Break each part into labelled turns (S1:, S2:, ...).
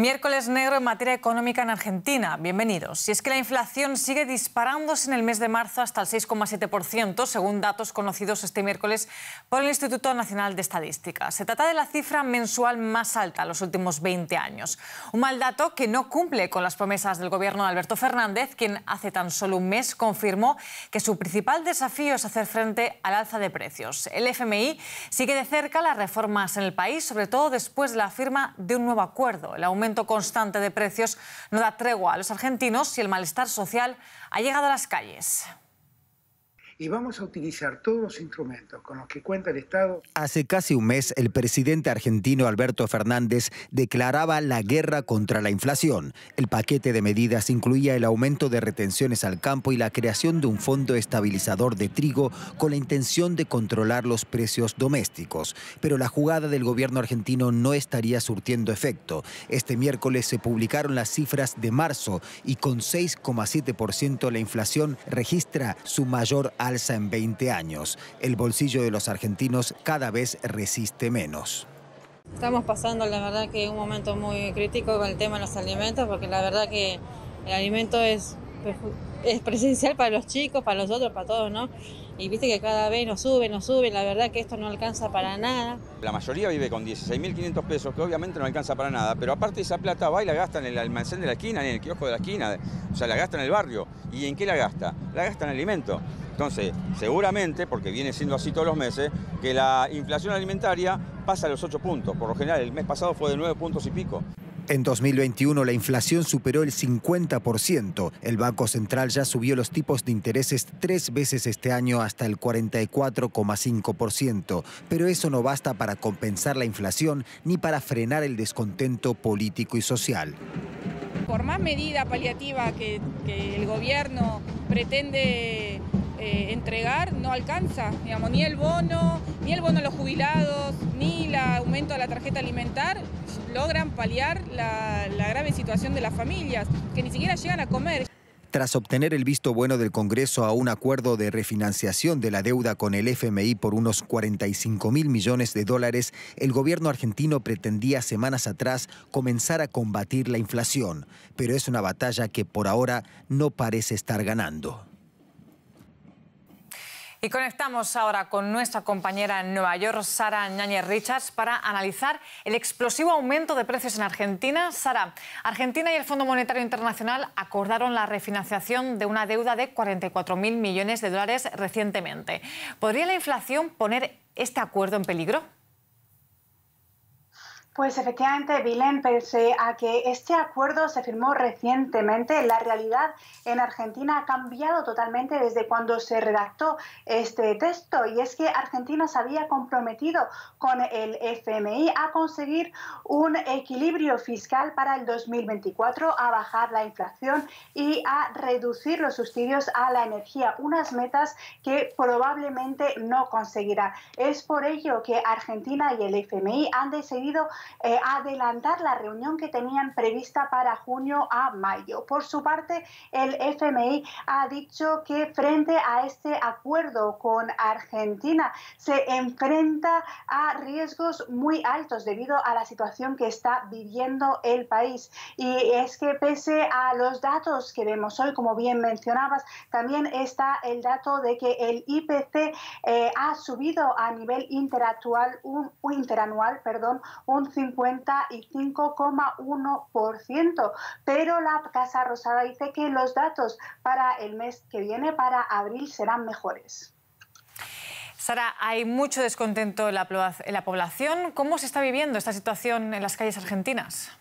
S1: Miércoles negro en materia económica en Argentina. Bienvenidos. Si es que la inflación sigue disparándose en el mes de marzo hasta el 6,7%, según datos conocidos este miércoles por el Instituto Nacional de Estadística. Se trata de la cifra mensual más alta en los últimos 20 años. Un mal dato que no cumple con las promesas del gobierno de Alberto Fernández, quien hace tan solo un mes confirmó que su principal desafío es hacer frente al alza de precios. El FMI sigue de cerca las reformas en el país, sobre todo después de la firma de un nuevo acuerdo. El aumento constante de precios no da tregua a los argentinos y el malestar social ha llegado a las calles
S2: y vamos a utilizar todos los instrumentos con los que cuenta el Estado.
S3: Hace casi un mes, el presidente argentino Alberto Fernández declaraba la guerra contra la inflación. El paquete de medidas incluía el aumento de retenciones al campo y la creación de un fondo estabilizador de trigo con la intención de controlar los precios domésticos. Pero la jugada del gobierno argentino no estaría surtiendo efecto. Este miércoles se publicaron las cifras de marzo y con 6,7% la inflación registra su mayor alza alza en 20 años. El bolsillo de los argentinos cada vez resiste menos.
S4: Estamos pasando, la verdad, que un momento muy crítico con el tema de los alimentos, porque la verdad que el alimento es, es presencial para los chicos, para los otros, para todos, ¿no? Y viste que cada vez nos sube, nos sube, la verdad que esto no alcanza para nada.
S5: La mayoría vive con 16.500 pesos, que obviamente no alcanza para nada, pero aparte esa plata va y la gasta en el almacén de la esquina, en el kiosco de la esquina, o sea, la gasta en el barrio. ¿Y en qué la gasta? La gasta en alimento. Entonces, seguramente, porque viene siendo así todos los meses, que la inflación alimentaria pasa a los 8 puntos. Por lo general, el mes pasado fue de 9 puntos y pico.
S3: En 2021 la inflación superó el 50%. El Banco Central ya subió los tipos de intereses tres veces este año hasta el 44,5%. Pero eso no basta para compensar la inflación ni para frenar el descontento político y social.
S6: Por más medida paliativa que, que el gobierno pretende eh, entregar no alcanza, digamos, ni el bono, ni el bono a los jubilados, ni el aumento de la tarjeta alimentar logran paliar la grave situación de las familias, que ni siquiera llegan a comer.
S3: Tras obtener el visto bueno del Congreso a un acuerdo de refinanciación de la deuda con el FMI por unos 45 mil millones de dólares, el gobierno argentino pretendía semanas atrás comenzar a combatir la inflación, pero es una batalla que por ahora no parece estar ganando.
S1: Y conectamos ahora con nuestra compañera en Nueva York, Sara Ñañez Richards, para analizar el explosivo aumento de precios en Argentina. Sara, Argentina y el Fondo Monetario Internacional acordaron la refinanciación de una deuda de 44.000 millones de dólares recientemente. ¿Podría la inflación poner este acuerdo en peligro?
S7: Pues efectivamente, Vilén, pese a que este acuerdo se firmó recientemente, la realidad en Argentina ha cambiado totalmente desde cuando se redactó este texto. Y es que Argentina se había comprometido con el FMI a conseguir un equilibrio fiscal para el 2024, a bajar la inflación y a reducir los subsidios a la energía, unas metas que probablemente no conseguirá. Es por ello que Argentina y el FMI han decidido eh, adelantar la reunión que tenían prevista para junio a mayo. Por su parte, el FMI ha dicho que frente a este acuerdo con Argentina se enfrenta a riesgos muy altos debido a la situación que está viviendo el país. Y es que pese a los datos que vemos hoy, como bien mencionabas, también está el dato de que el IPC eh, ha subido a nivel interanual un, interanual, perdón, un 55,1%. Pero la Casa Rosada dice que los datos para el mes que viene, para abril, serán mejores.
S1: Sara, hay mucho descontento en la, en la población. ¿Cómo se está viviendo esta situación en las calles argentinas?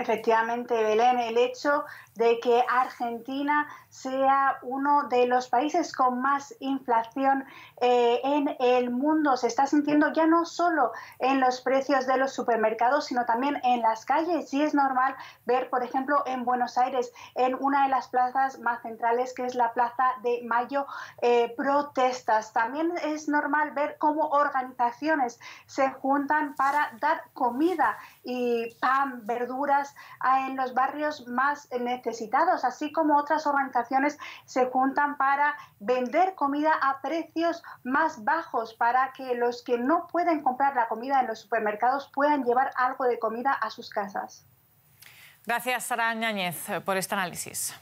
S7: Efectivamente, Belén, el hecho de que Argentina sea uno de los países con más inflación eh, en el mundo. Se está sintiendo ya no solo en los precios de los supermercados, sino también en las calles. Y es normal ver, por ejemplo, en Buenos Aires, en una de las plazas más centrales, que es la Plaza de Mayo, eh, protestas. También es normal ver cómo organizaciones se juntan para dar comida y pan, verduras en los barrios más necesitados, así como otras organizaciones se juntan para vender comida a precios más bajos para que los que no pueden comprar la comida en los supermercados puedan llevar algo de comida a sus casas.
S1: Gracias, Sara Ñañez, por este análisis.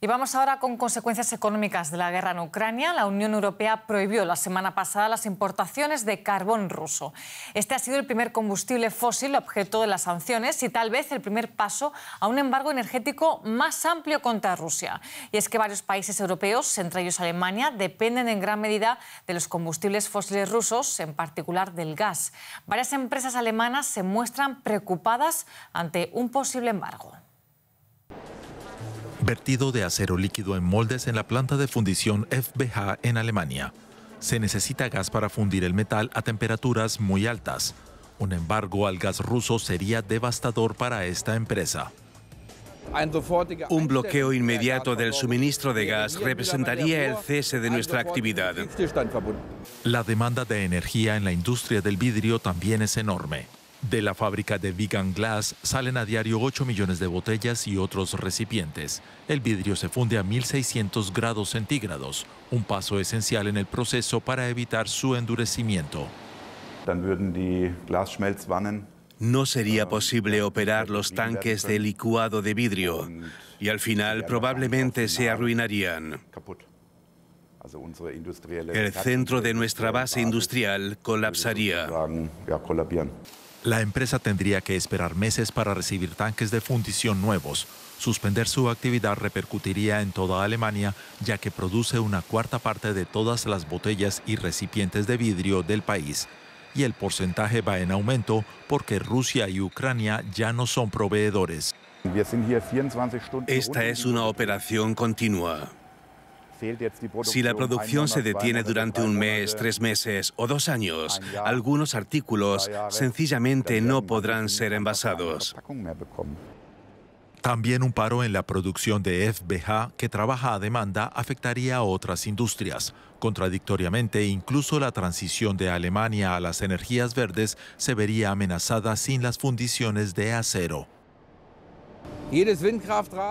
S1: Y vamos ahora con consecuencias económicas de la guerra en Ucrania. La Unión Europea prohibió la semana pasada las importaciones de carbón ruso. Este ha sido el primer combustible fósil objeto de las sanciones y tal vez el primer paso a un embargo energético más amplio contra Rusia. Y es que varios países europeos, entre ellos Alemania, dependen en gran medida de los combustibles fósiles rusos, en particular del gas. Varias empresas alemanas se muestran preocupadas ante un posible embargo
S8: vertido de acero líquido en moldes en la planta de fundición FBH en Alemania. Se necesita gas para fundir el metal a temperaturas muy altas. Un embargo al gas ruso sería devastador para esta empresa.
S9: Un bloqueo inmediato del suministro de gas representaría el cese de nuestra actividad.
S8: La demanda de energía en la industria del vidrio también es enorme. De la fábrica de Vegan Glass salen a diario 8 millones de botellas y otros recipientes. El vidrio se funde a 1600 grados centígrados, un paso esencial en el proceso para evitar su endurecimiento.
S9: No sería posible operar los tanques de licuado de vidrio y al final probablemente se arruinarían. El centro de nuestra base industrial colapsaría.
S8: La empresa tendría que esperar meses para recibir tanques de fundición nuevos. Suspender su actividad repercutiría en toda Alemania, ya que produce una cuarta parte de todas las botellas y recipientes de vidrio del país. Y el porcentaje va en aumento porque Rusia y Ucrania ya no son proveedores.
S9: Esta es una operación continua. Si la producción se detiene durante un mes, tres meses o dos años, algunos artículos sencillamente no podrán ser envasados.
S8: También un paro en la producción de FBH que trabaja a demanda afectaría a otras industrias. Contradictoriamente, incluso la transición de Alemania a las energías verdes se vería amenazada sin las fundiciones de acero.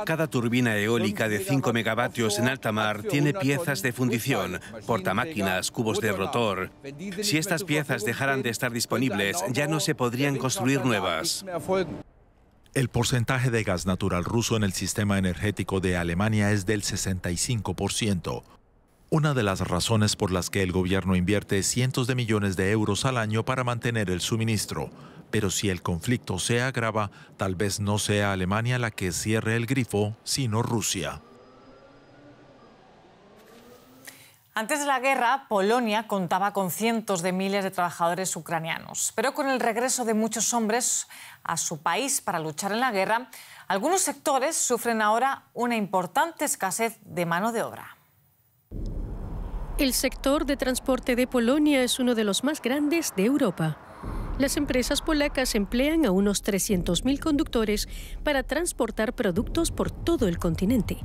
S9: Cada turbina eólica de 5 megavatios en alta mar tiene piezas de fundición, portamáquinas, cubos de rotor. Si estas piezas dejaran de estar disponibles, ya no se podrían construir nuevas.
S8: El porcentaje de gas natural ruso en el sistema energético de Alemania es del 65%. Una de las razones por las que el gobierno invierte cientos de millones de euros al año para mantener el suministro pero si el conflicto se agrava, tal vez no sea Alemania la que cierre el grifo, sino Rusia.
S1: Antes de la guerra, Polonia contaba con cientos de miles de trabajadores ucranianos. Pero con el regreso de muchos hombres a su país para luchar en la guerra, algunos sectores sufren ahora una importante escasez de mano de obra.
S10: El sector de transporte de Polonia es uno de los más grandes de Europa. Las empresas polacas emplean a unos 300.000 conductores para transportar productos por todo el continente.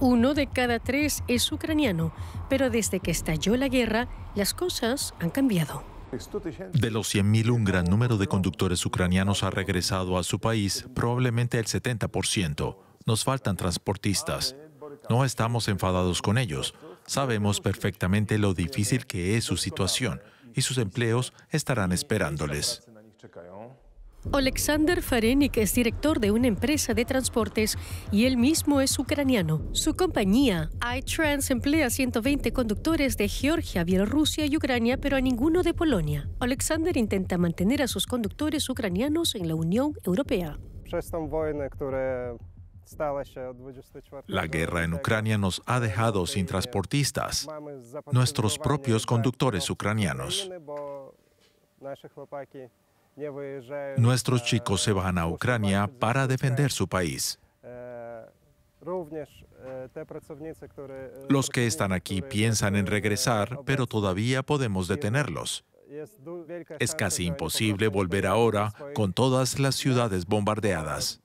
S10: Uno de cada tres es ucraniano, pero desde que estalló la guerra, las cosas han cambiado.
S8: De los 100.000, un gran número de conductores ucranianos ha regresado a su país, probablemente el 70%. Nos faltan transportistas. No estamos enfadados con ellos. Sabemos perfectamente lo difícil que es su situación y sus empleos estarán esperándoles.
S10: Alexander Farenik es director de una empresa de transportes y él mismo es ucraniano. Su compañía, iTrans, emplea 120 conductores de Georgia, Bielorrusia y Ucrania, pero a ninguno de Polonia. Alexander intenta mantener a sus conductores ucranianos en la Unión Europea.
S8: La guerra en Ucrania nos ha dejado sin transportistas, nuestros propios conductores ucranianos. Nuestros chicos se van a Ucrania para defender su país. Los que están aquí piensan en regresar, pero todavía podemos detenerlos. Es casi imposible volver ahora con todas las ciudades bombardeadas.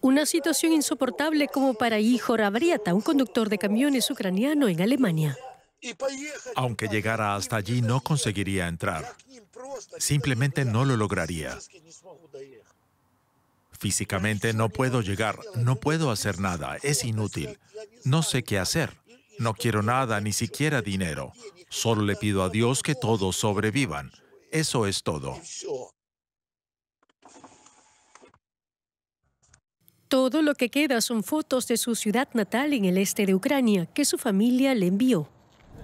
S10: Una situación insoportable como para Ihor Abriata, un conductor de camiones ucraniano en Alemania.
S8: Aunque llegara hasta allí, no conseguiría entrar. Simplemente no lo lograría. Físicamente no puedo llegar, no puedo hacer nada, es inútil. No sé qué hacer. No quiero nada, ni siquiera dinero. Solo le pido a Dios que todos sobrevivan. Eso es todo.
S10: Todo lo que queda son fotos de su ciudad natal en el este de Ucrania que su familia le envió.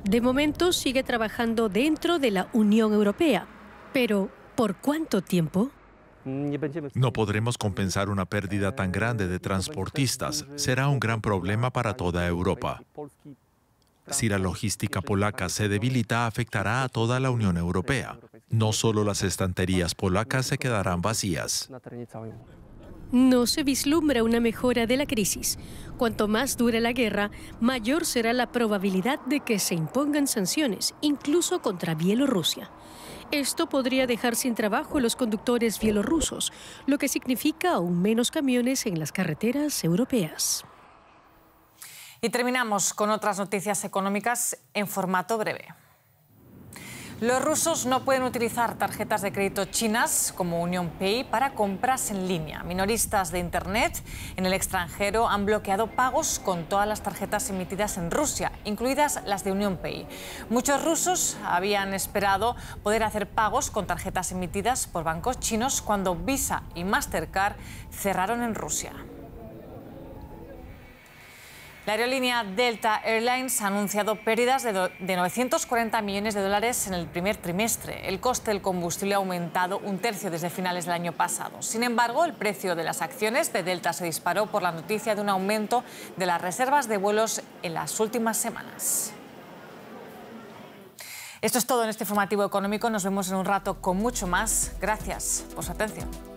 S10: De momento sigue trabajando dentro de la Unión Europea. Pero, ¿por cuánto tiempo?
S8: No podremos compensar una pérdida tan grande de transportistas. Será un gran problema para toda Europa. Si la logística polaca se debilita, afectará a toda la Unión Europea. No solo las estanterías polacas se quedarán vacías.
S10: No se vislumbra una mejora de la crisis. Cuanto más dure la guerra, mayor será la probabilidad de que se impongan sanciones, incluso contra Bielorrusia. Esto podría dejar sin trabajo a los conductores bielorrusos, lo que significa aún menos camiones en las carreteras europeas.
S1: Y terminamos con otras noticias económicas en formato breve. Los rusos no pueden utilizar tarjetas de crédito chinas como Union Pay para compras en línea. Minoristas de Internet en el extranjero han bloqueado pagos con todas las tarjetas emitidas en Rusia, incluidas las de Union Pay. Muchos rusos habían esperado poder hacer pagos con tarjetas emitidas por bancos chinos cuando Visa y Mastercard cerraron en Rusia. La aerolínea Delta Airlines ha anunciado pérdidas de, 940 millones de dólares en el primer trimestre. El coste del combustible ha aumentado un tercio desde finales del año pasado. Sin embargo, el precio de las acciones de Delta se disparó por la noticia de un aumento de las reservas de vuelos en las últimas semanas. Esto es todo en este informativo económico. Nos vemos en un rato con mucho más. Gracias por su atención.